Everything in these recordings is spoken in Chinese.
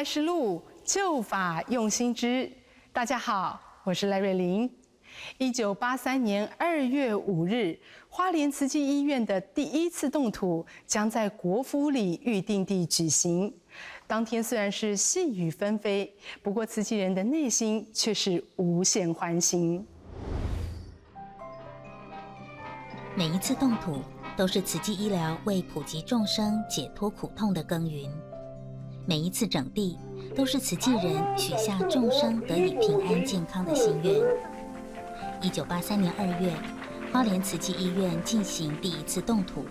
来时路，旧法用心知。大家好，我是赖瑞玲。一九八三年二月五日，花莲慈济医院的第一次动土将在国府里预定地举行。当天虽然是细雨纷飞，不过慈济人的内心却是无限欢欣。每一次动土，都是慈济医疗为普及众生解脱苦痛的耕耘；每一次整地，都是慈济人许下众生得以平安健康的心愿。一九八三年二月，花莲慈济医院进行第一次动土，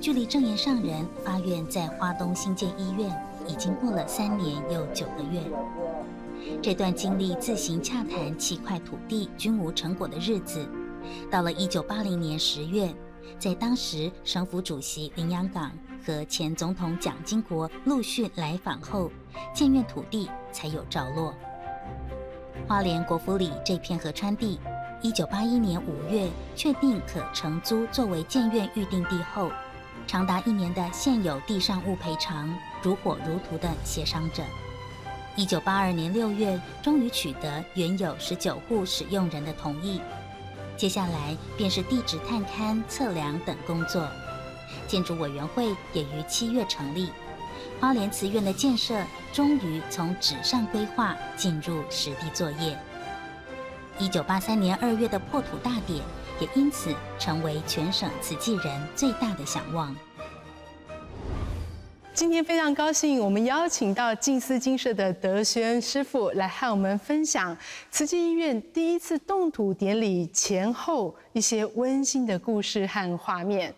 距离正言上人发愿在花东新建医院，已经过了三年又九个月。这段经历自行洽谈七块土地均无成果的日子，到了一九八零年十月，在当时省府主席林洋港和前总统蒋经国陆续来访后，建院土地才有着落。花莲国府里这片河川地。一九八一年五月确定可承租作为建院预定地后，长达一年的现有地上物赔偿如火如荼的协商着。一九八二年六月，终于取得原有十九户使用人的同意，接下来便是地质探勘、测量等工作。建筑委员会也于七月成立，花莲慈院的建设终于从纸上规划进入实地作业。一九八三年二月的破土大典，也因此成为全省慈济人最大的想望。今天非常高兴，我们邀请到静思金社的德轩师傅来和我们分享慈济医院第一次动土典礼前后一些温馨的故事和画面。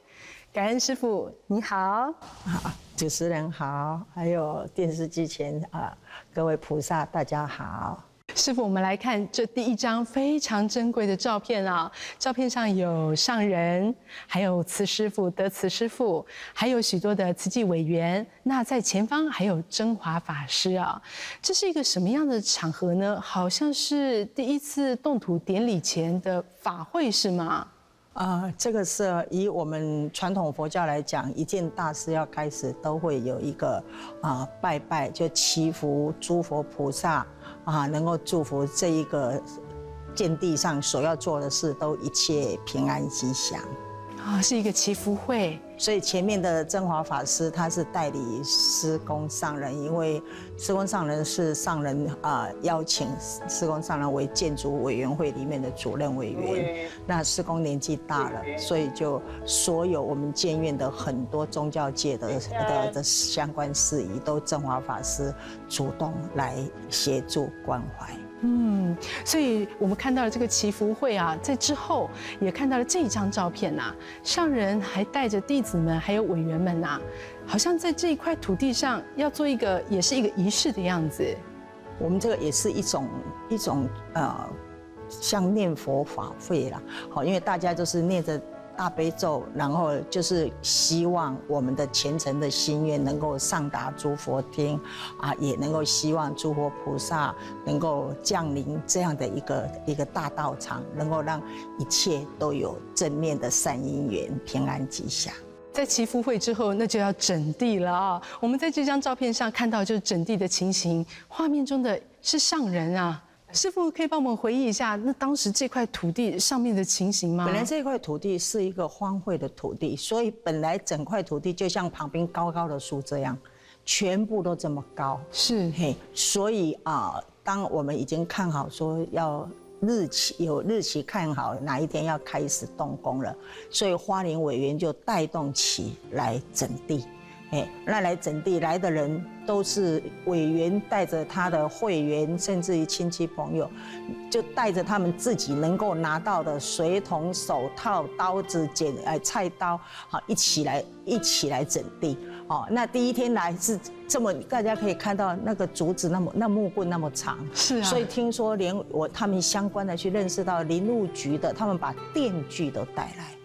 感恩师傅，你好。好，主持人好，还有电视机前啊各位菩萨，大家好。师傅，我们来看这第一张非常珍贵的照片啊！照片上有上人，还有慈师傅、德慈师傅，还有许多的慈济委员。那在前方还有真华法师啊！这是一个什么样的场合呢？好像是第一次动土典礼前的法会是吗？啊，这个是以我们传统佛教来讲，一件大事要开始，都会有一个啊拜拜，就祈福诸佛菩萨。啊，能够祝福这一个建地上所要做的事都一切平安吉祥。啊，是一个祈福会，所以前面的真华法师他是代理施工上人，因为施工上人是上人啊邀请施工上人为建筑委员会里面的主任委员。那施工年纪大了，所以就所有我们建院的很多宗教界的的的相关事宜，都真华法师主动来协助关怀。嗯，所以我们看到了这个祈福会啊，在之后也看到了这一张照片呐，上人还带着弟子们还有委员们呐，好像在这一块土地上要做一个，也是一个仪式的样子。我们这个也是一种一种呃，像念佛法会啦，好，因为大家都是念着。大悲咒，然后就是希望我们的虔诚的心愿能够上达诸佛听，啊，也能够希望诸佛菩萨能够降临这样的一个一个大道场，能够让一切都有正面的善因缘，平安吉祥。在祈福会之后，那就要整地了啊！我们在这张照片上看到就是整地的情形，画面中的是上人啊。师傅可以帮我们回忆一下，那当时这块土地上面的情形吗？本来这块土地是一个荒废的土地，所以本来整块土地就像旁边高高的树这样，全部都这么高。是嘿，所以啊，当我们已经看好说要日期有日期看好哪一天要开始动工了，所以花莲委员就带动起来整地。哎，那来整地来的人都是委员带着他的会员，甚至于亲戚朋友，就带着他们自己能够拿到的水桶、手套、刀子、剪哎菜刀，好一起来一起来整地。哦，那第一天来是这么，大家可以看到那个竹子那么那木棍那么长，是啊。所以听说连我他们相关的去认识到林务局的，他们把电锯都带来。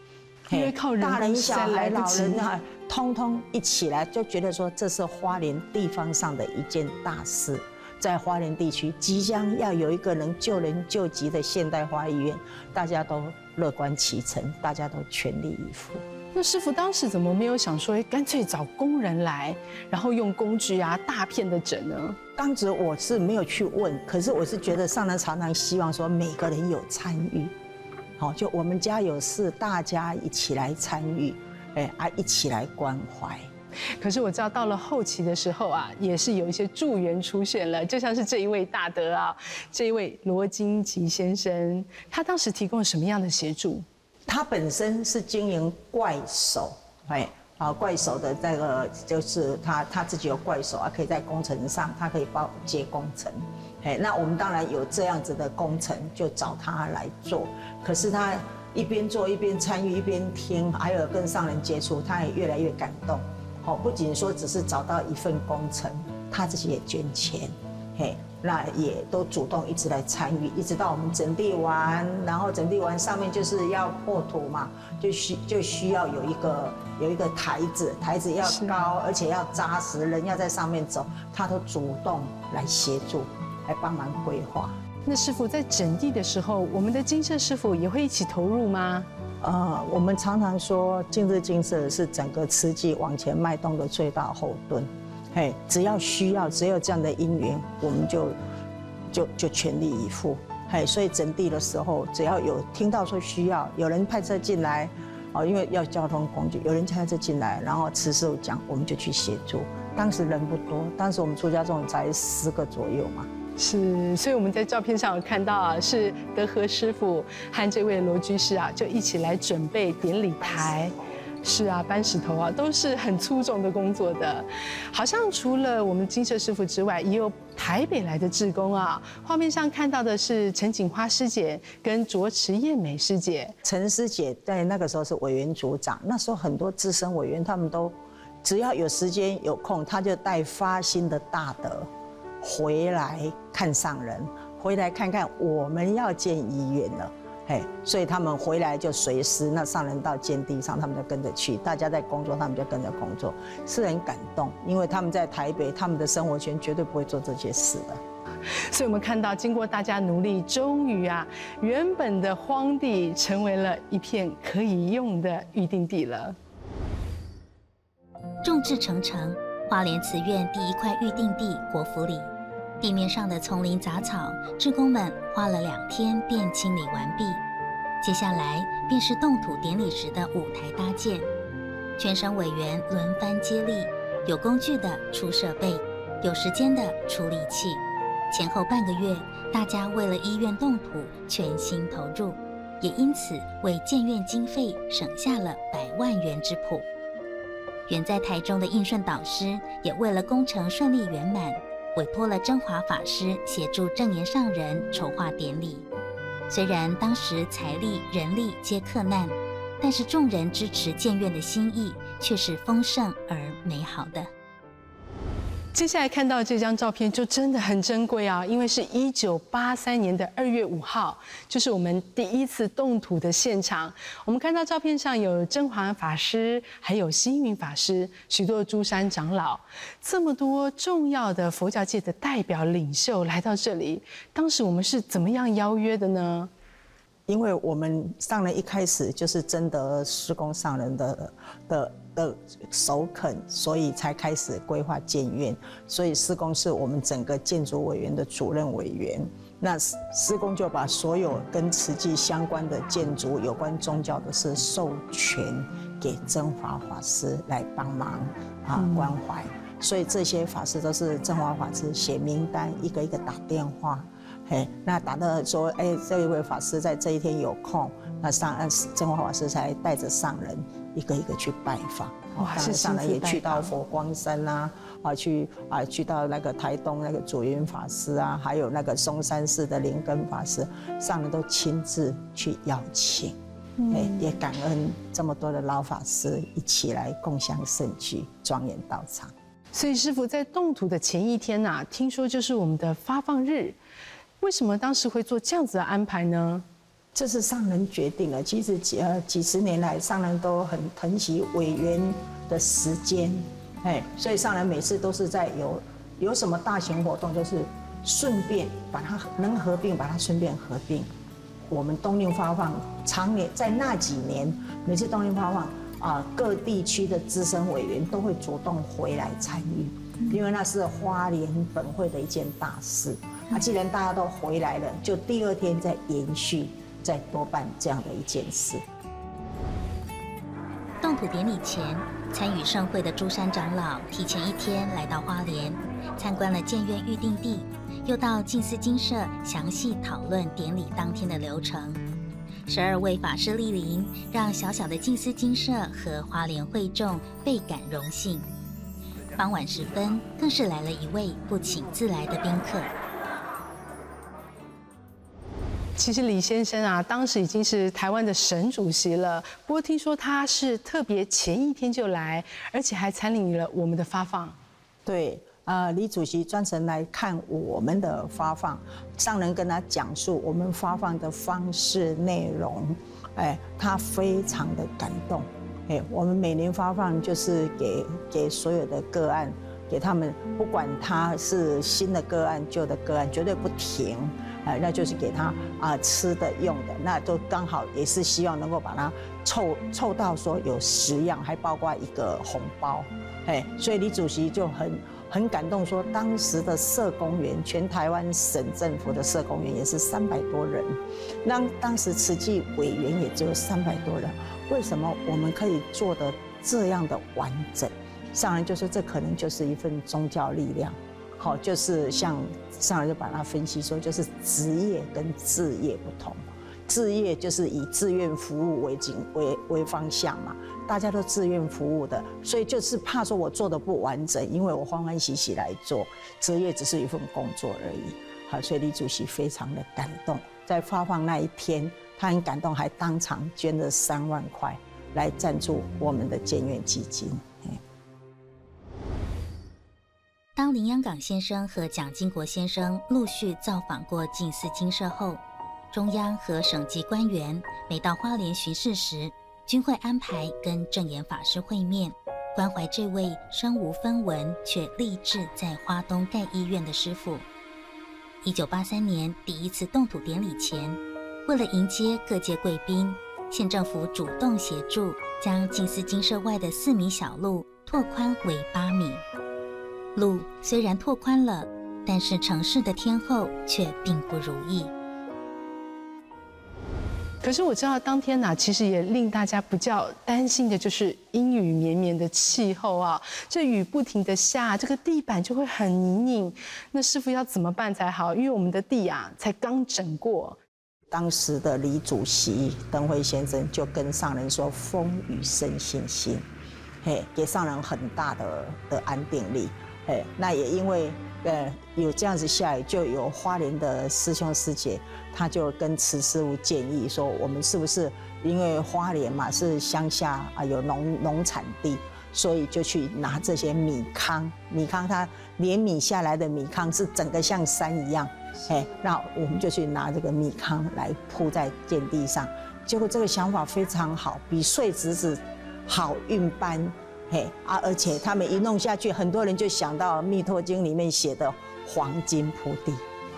因为靠大人小孩老人啊，通通一起来，就觉得说这是花莲地方上的一件大事，在花莲地区即将要有一个能救人救急的现代化医院，大家都乐观其成，大家都全力以赴。那师傅当时怎么没有想说，哎，干脆找工人来，然后用工具啊大片的整呢？当时我是没有去问，可是我是觉得上人常常希望说每个人有参与，好，就我们家有事，大家一起来参与，哎啊，一起来关怀。可是我知道到了后期的时候啊，也是有一些助缘出现了，就像是这一位大德啊，这一位罗金吉先生，他当时提供了什么样的协助？他本身是经营怪手，哎，啊，怪手的这个就是他他自己有怪手啊，可以在工程上，他可以包接工程，哎，那我们当然有这样子的工程，就找他来做。可是他一边做一边参与一边听，还有跟上人接触，他也越来越感动。哦，不仅说只是找到一份工程，他自己也捐钱，嘿。那也都主动一直来参与，一直到我们整地完，然后整地完上面就是要破土嘛，就需就需要有一个有一个台子，台子要高而且要扎实，人要在上面走，他都主动来协助，来帮忙规划。那师傅在整地的时候，我们的金色师傅也会一起投入吗？呃，我们常常说，金日金色是整个瓷器往前脉动的最大后盾。嘿，只要需要，只有这样的因缘，我们就就就全力以赴。嘿，所以整地的时候，只要有听到说需要，有人派车进来，哦，因为要交通工具，有人派车进来，然后慈师傅讲，我们就去协助。当时人不多，当时我们出家众才十个左右嘛。是，所以我们在照片上有看到啊，是德和师傅和这位罗居士啊，就一起来准备典礼台。是啊，搬石头啊，都是很粗重的工作的。好像除了我们金色师傅之外，也有台北来的志工啊。画面上看到的是陈景花师姐跟卓池燕美师姐。陈师姐在那个时候是委员组长，那时候很多资深委员他们都只要有时间有空，他就带发心的大德回来看上人，回来看看我们要建医院了。嘿，所以他们回来就随时，那上人到监地上，他们就跟着去；大家在工作，他们就跟着工作，是很感动。因为他们在台北，他们的生活圈绝对不会做这些事的。所以我们看到，经过大家努力，终于啊，原本的荒地成为了一片可以用的预定地了。众志成城，花莲慈院第一块预定地国府里。地面上的丛林杂草，志工们花了两天便清理完毕。接下来便是动土典礼时的舞台搭建，全省委员轮番接力，有工具的出设备，有时间的出力气。前后半个月，大家为了医院动土全心投入，也因此为建院经费省下了百万元之谱。远在台中的应顺导师也为了工程顺利圆满。委托了真华法师协助正言上人筹划典礼。虽然当时财力人力皆克难，但是众人支持建院的心意却是丰盛而美好的。接下来看到这张照片就真的很珍贵啊，因为是一九八三年的二月五号，就是我们第一次动土的现场。我们看到照片上有真华法师，还有星云法师，许多诸山长老，这么多重要的佛教界的代表领袖来到这里。当时我们是怎么样邀约的呢？因为我们上人一开始就是征得施工上人的的。的首肯，所以才开始规划建院。所以施工是我们整个建筑委员的主任委员。那施工就把所有跟慈济相关的建筑、有关宗教的事授权给真华法师来帮忙啊关怀。所以这些法师都是真华法师写名单，一个一个打电话，嘿，那打到说，哎，这一位法师在这一天有空，那上真华法师才带着上人。一个一个去拜访，哇，上人也去到佛光山啦，啊，去啊去到那个台东那个祖云法师啊，还有那个松山寺的灵根法师，上人都亲自去邀请，哎，也感恩这么多的老法师一起来共享盛举，庄严道场。所以师傅在动土的前一天呐，听说就是我们的发放日，为什么当时会做这样子的安排呢？这是上人决定了。其实几呃几十年来，上人都很疼惜委员的时间，哎，所以上人每次都是在有有什么大型活动，就是顺便把它能合并，把它顺便合并。我们冬令发放常年在那几年，每次冬令发放啊各地区的资深委员都会主动回来参与，因为那是花莲本会的一件大事。啊，既然大家都回来了，就第二天再延续，再多办这样的一件事。动土典礼前，参与盛会的珠山长老提前一天来到花莲，参观了建院预定地，又到静思精舍详细讨论典礼当天的流程。十二位法师莅临，让小小的静思精舍和花莲会众倍感荣幸。傍晚时分，更是来了一位不请自来的宾客。其实李先生啊，当时已经是台湾的省主席了。不过听说他是特别前一天就来，而且还参领了我们的发放。对，呃，李主席专程来看我们的发放，上人跟他讲述我们发放的方式内容，哎，他非常的感动。哎，我们每年发放就是给给所有的个案，给他们，不管他是新的个案、旧的个案，绝对不停。哎，那就是给他啊吃的用的，那都刚好也是希望能够把它凑凑到说有十样，还包括一个红包，哎，所以李主席就很很感动，说当时的社工员，全台湾省政府的社工员也是三百多人，那当时慈济委员也只有三百多人，为什么我们可以做的这样的完整？上人就说这可能就是一份宗教力量。好，就是像上来就把它分析说，就是职业跟志业不同，志业就是以志愿服务为景为为方向嘛，大家都志愿服务的，所以就是怕说我做的不完整，因为我欢欢喜喜来做，职业只是一份工作而已。好，所以李主席非常的感动，在发放那一天，他很感动，还当场捐了三万块来赞助我们的建院基金。当林央港先生和蒋经国先生陆续造访过静思精舍后，中央和省级官员每到花莲巡视时，均会安排跟正言法师会面，关怀这位身无分文却立志在花东盖医院的师傅。一九八三年第一次动土典礼前，为了迎接各界贵宾，县政府主动协助，将静思精舍外的四米小路拓宽为八米。路虽然拓宽了，但是城市的天候却并不如意。可是我知道当天呢，其实也令大家比较担心的就是阴雨绵绵的气候啊，这雨不停的下，这个地板就会很泥泞。那师傅要怎么办才好？因为我们的地啊才刚整过。当时的李主席登辉先生就跟上人说：“风雨生信心，嘿，给上人很大的的安定力。”哎，那也因为呃有这样子下雨，就有花莲的师兄师姐，他就跟慈师傅建议说，我们是不是因为花莲嘛是乡下啊有农农产地，所以就去拿这些米糠，米糠它连米下来的米糠是整个像山一样，哎，那我们就去拿这个米糠来铺在建地上，结果这个想法非常好，比碎纸子好运搬。嘿啊！而且他们一弄下去，很多人就想到《密托经》里面写的黄金铺地，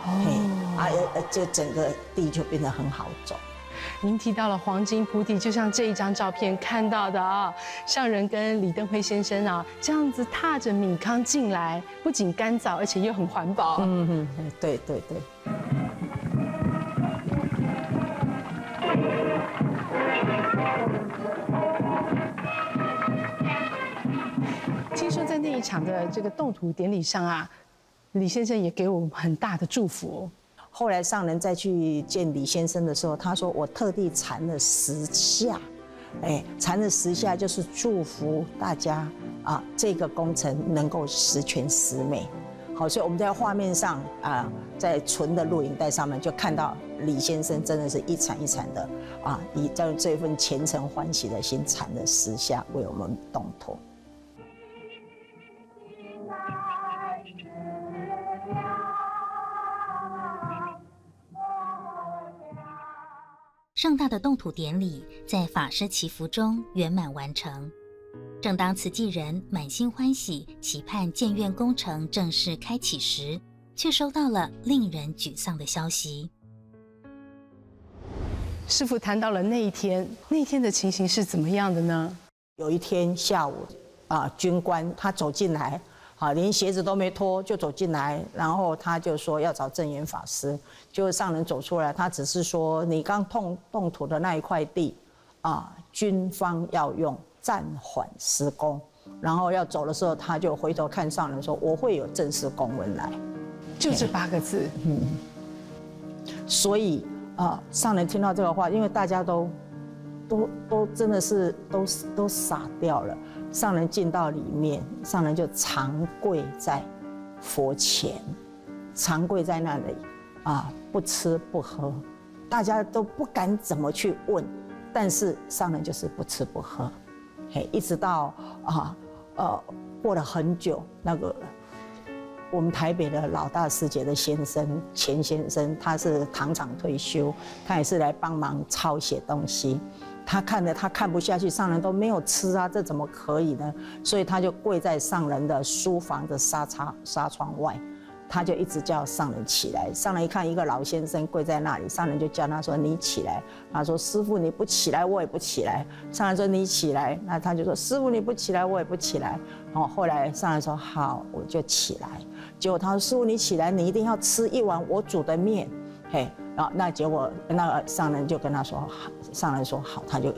哦，啊，呃，这整个地就变得很好走。您提到了黄金铺地，就像这一张照片看到的啊，上人跟李登辉先生啊，这样子踏着米糠进来，不仅干燥，而且又很环保。嗯嗯，对对对。说在那一场的这个动土典礼上啊，李先生也给我们很大的祝福。后来上人再去见李先生的时候，他说：“我特地缠了十下，哎，缠了十下就是祝福大家啊，这个工程能够十全十美。”好，所以我们在画面上啊，在存的录影带上面就看到李先生真的是一铲一铲的啊，以这这份虔诚欢喜的心缠了十下，为我们动土。盛大的动土典礼在法师祈福中圆满完成。正当慈济人满心欢喜，期盼建院工程正式开启时，却收到了令人沮丧的消息。师傅谈到了那一天，那天的情形是怎么样的呢？有一天下午，啊，军官他走进来，啊，连鞋子都没脱就走进来，然后他就说要找正言法师。就上人走出来，他只是说你刚动动土的那一块地，啊，军方要用暂缓施工。然后要走的时候，他就回头看上人说：“我会有正式公文来。”就这八个字。嗯。所以啊，上人听到这个话，因为大家都。都都真的是都都傻掉了。上人进到里面，上人就长跪在佛前，长跪在那里，啊，不吃不喝，大家都不敢怎么去问，但是上人就是不吃不喝，嘿，一直到啊呃过了很久，那个我们台北的老大师姐的先生钱先生，他是糖厂退休，他也是来帮忙抄写东西。他看着他看不下去，上人都没有吃啊，这怎么可以呢？所以他就跪在上人的书房的纱窗纱窗外，他就一直叫上人起来。上人一看一个老先生跪在那里，上人就叫他说：“你起来。”他说：“师傅你不起来，我也不起来。”上人说：“你起来。”那他就说：“师傅你不起来，我也不起来。”然后后来上人说：“好，我就起来。”结果他说：“师傅你起来，你一定要吃一碗我煮的面。”嘿。然后，那结果那个上人就跟他说，上人说好，他就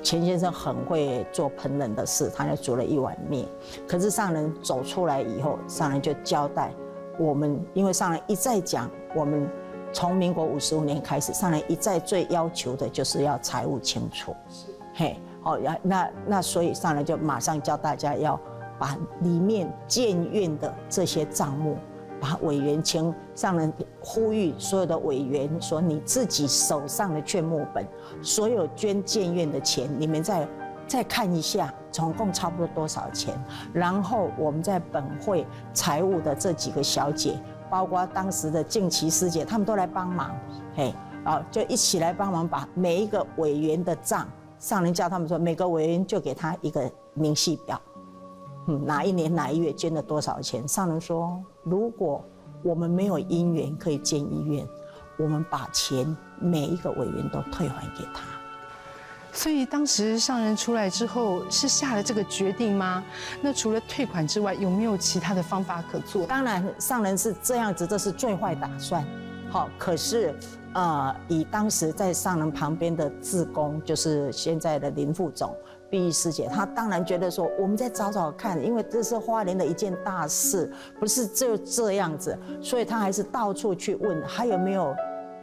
钱先生很会做烹饪的事，他就煮了一碗面。可是上人走出来以后，上人就交代我们，因为上人一再讲，我们从民国五十五年开始，上人一再最要求的就是要财务清楚。是，嘿，哦，那那所以上人就马上教大家要把里面建院的这些账目。把委员签上人呼吁所有的委员说：“你自己手上的券目本，所有捐建院的钱，你们再再看一下，总共差不多多少钱？然后我们在本会财务的这几个小姐，包括当时的静琪师姐，他们都来帮忙，嘿，啊，就一起来帮忙把每一个委员的账，上人叫他们说，每个委员就给他一个明细表。”嗯，哪一年哪一月捐了多少钱？上人说，如果我们没有因缘可以建医院，我们把钱每一个委员都退还给他。所以当时上人出来之后是下了这个决定吗？那除了退款之外，有没有其他的方法可做？当然，上人是这样子，这是最坏打算。好，可是，呃，以当时在上人旁边的自工，就是现在的林副总。碧玉师姐，她当然觉得说，我们再找找看，因为这是花莲的一件大事，不是就这样子，所以她还是到处去问，还有没有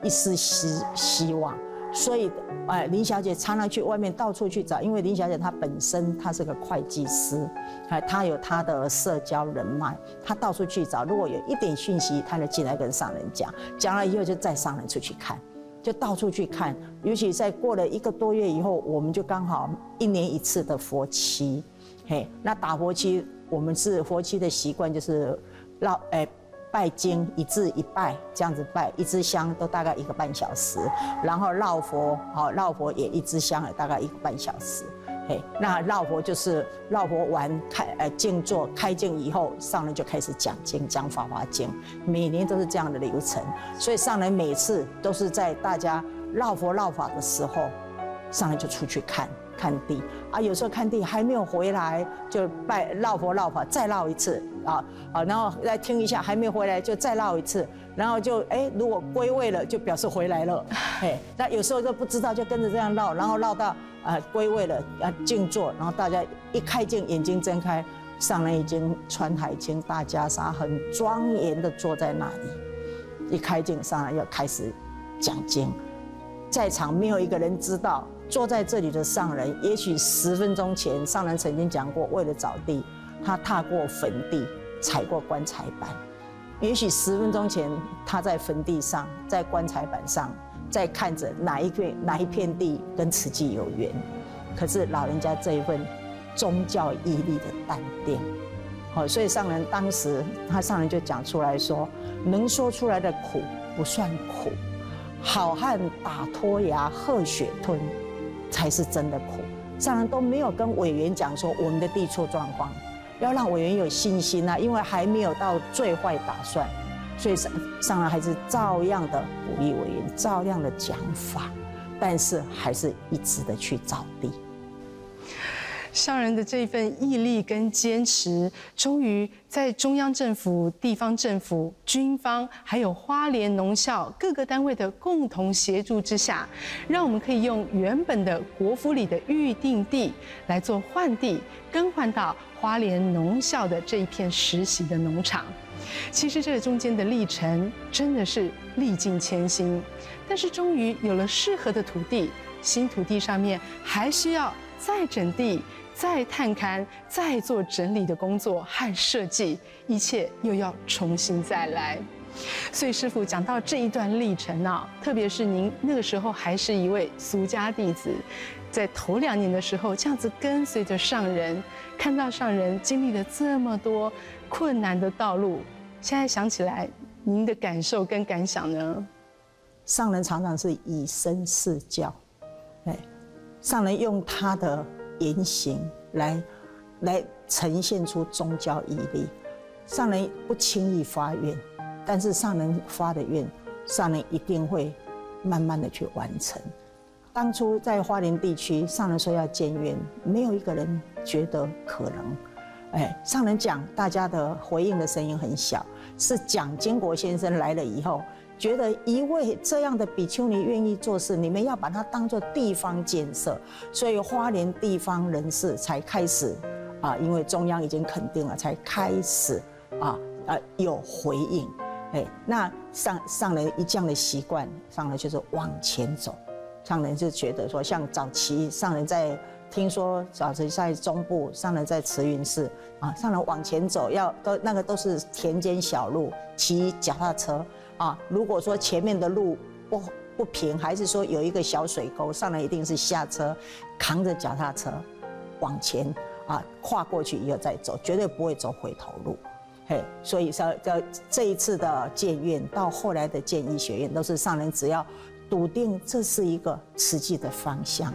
一丝希希望。所以，哎，林小姐常常去外面到处去找，因为林小姐她本身她是个会计师，哎，她有她的社交人脉，她到处去找，如果有一点讯息，她就进来跟上人讲，讲了以后就再上人出去看。就到处去看，尤其在过了一个多月以后，我们就刚好一年一次的佛期，嘿，那打佛期，我们是佛期的习惯就是绕诶拜经一字一拜这样子拜，一支香都大概一个半小时，然后绕佛，好绕佛也一支香也大概一个半小时。嘿，那绕佛就是绕佛完开，呃，静坐开静以后，上人就开始讲经，讲法华经，每年都是这样的流程。所以上人每次都是在大家绕佛绕法的时候，上人就出去看看地啊，有时候看地还没有回来，就拜绕佛绕法再绕一次啊啊，然后再听一下还没有回来就再绕一次，然后就哎，如果归位了就表示回来了，嘿，那有时候就不知道就跟着这样绕，然后绕到。啊，归位了，啊，静坐，然后大家一开镜，眼睛睁开，上人已经穿海青大袈裟，很庄严的坐在那里。一开镜，上人要开始讲经，在场没有一个人知道，坐在这里的上人，也许十分钟前，上人曾经讲过，为了找地，他踏过坟地，踩过棺材板。也许十分钟前，他在坟地上，在棺材板上。在看着哪一片哪一片地跟慈济有缘，可是老人家这一份宗教毅力的淡定，好，所以上人当时他上人就讲出来说，能说出来的苦不算苦，好汉打脱牙喝血吞，才是真的苦。上人都没有跟委员讲说我们的地处状况，要让委员有信心啊，因为还没有到最坏打算。所以上上来还是照样的鼓励委员，照样的讲法，但是还是一直的去找地。上人的这份毅力跟坚持，终于在中央政府、地方政府、军方，还有花莲农校各个单位的共同协助之下，让我们可以用原本的国府里的预定地来做换地，更换到花莲农校的这一片实习的农场。其实这个中间的历程真的是历尽千辛，但是终于有了适合的土地，新土地上面还需要再整地、再探勘、再做整理的工作和设计，一切又要重新再来。所以师傅讲到这一段历程啊，特别是您那个时候还是一位俗家弟子，在头两年的时候这样子跟随着上人，看到上人经历了这么多困难的道路。现在想起来，您的感受跟感想呢？上人常常是以身试教，哎，上人用他的言行来来呈现出宗教毅力。上人不轻易发愿，但是上人发的愿，上人一定会慢慢的去完成。当初在花莲地区，上人说要建院，没有一个人觉得可能。哎，上人讲，大家的回应的声音很小。是蒋经国先生来了以后，觉得一位这样的比丘尼愿意做事，你们要把它当做地方建设，所以花莲地方人士才开始啊，因为中央已经肯定了，才开始啊啊有回应。哎，那上上人一这样的习惯，上人就是往前走，上人就觉得说，像早期上人在。听说早晨在中部上人在慈云寺啊，上人往前走要都那个都是田间小路，骑脚踏车啊。如果说前面的路不不平，还是说有一个小水沟，上人一定是下车，扛着脚踏车往前啊，跨过去以后再走，绝对不会走回头路。嘿，所以说这这一次的建院到后来的建医学院，都是上人只要笃定这是一个实际的方向。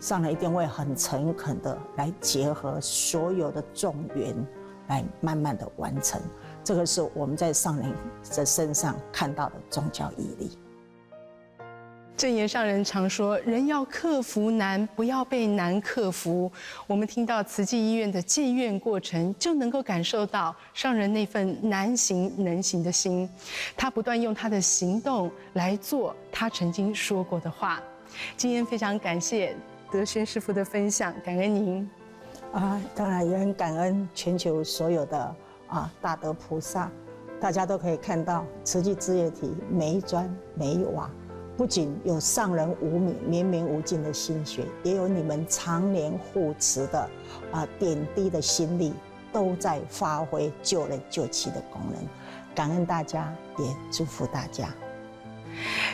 上来一定会很诚恳的来结合所有的众缘，来慢慢的完成。这个是我们在上人的身上看到的宗教毅力。正言上人常说：“人要克服难，不要被难克服。”我们听到慈济医院的建院过程，就能够感受到上人那份难行能行的心。他不断用他的行动来做他曾经说过的话。今天非常感谢。德轩师傅的分享，感恩您。啊，当然也很感恩全球所有的啊大德菩萨，大家都可以看到慈济置业体每一砖每一瓦，不仅有上人无名绵绵无尽的心血，也有你们常年护持的啊点滴的心力，都在发挥救人救气的功能。感恩大家，也祝福大家。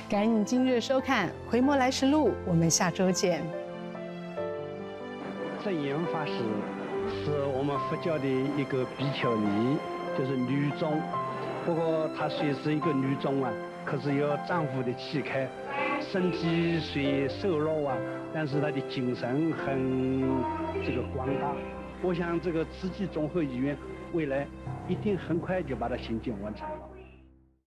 感恩你今日收看《回眸来时路》，我们下周见。正言法师是我们佛教的一个比丘尼，就是女中。不过她虽是一个女中啊，可是有丈夫的气概，身体虽瘦弱啊，但是她的精神很这个广大。我想这个慈济综合医院未来一定很快就把它兴建完成了。